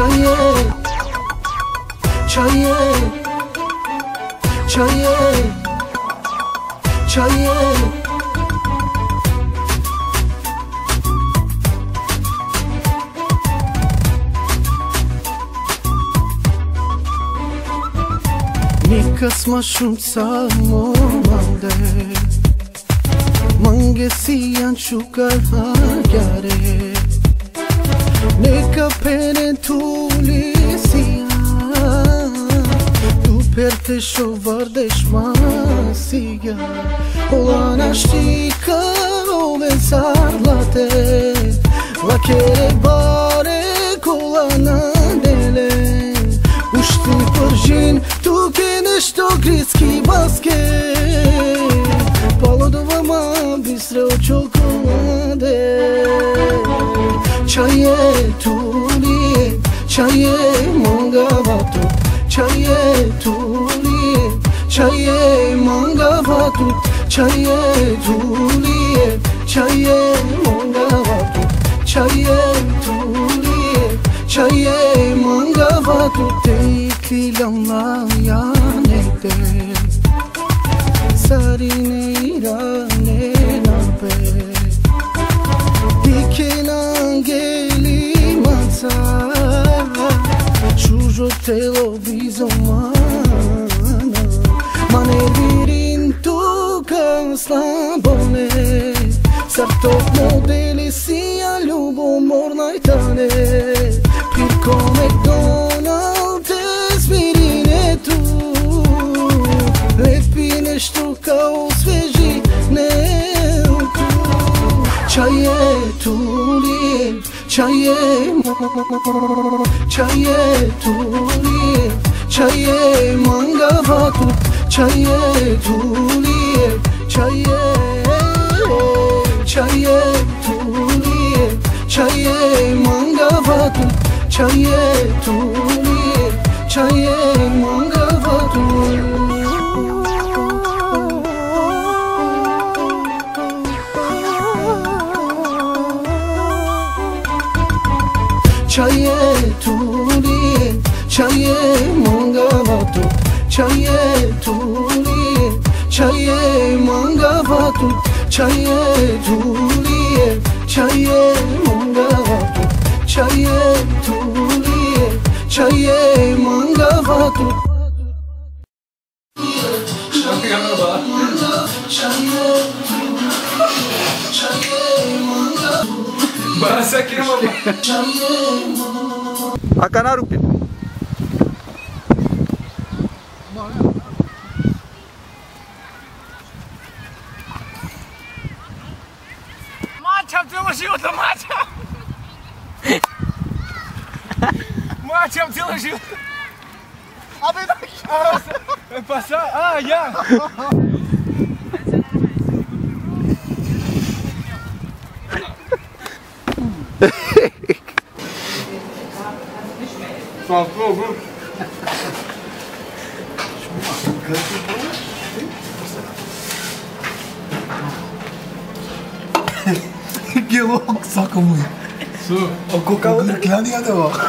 Çayı Çayı Çayı Çayı Mi kasmaşım salmomande Mangesi yan çukar ha gare Нека пене тулисија си, перте шо вардеш масија Олана штика ове сарлате Лакере баре колана деле Ушти пржин туке нешто грецки баске Палодова ма бисре очоколаде Qaje tuli Qaje munga vatu Qaje tuli Qaje munga vatu Qaje tuli Qaje munga vatu Qaje tuli Qaje munga vatu Te i kilom la janete Sari ne i te lo viso mana Mane virin tu kën slabone Sër të të modeli si a çaje çaje tuli çaje manga batu çaje tuli çaje çaje tuli çaje manga batu çaje tuli çaje Qaje tulli e Qaje manga vatu Qaje tulli e manga vatu Qaje tulli e manga vatu Qaje tulli e manga vatu Акана рупи. Мачам, ты лжил, да мачам! Мачам, ты лжил! А вы так... А, я! s ol, o u m Que louco, só como. Sou. O cocau. O clã de adoro.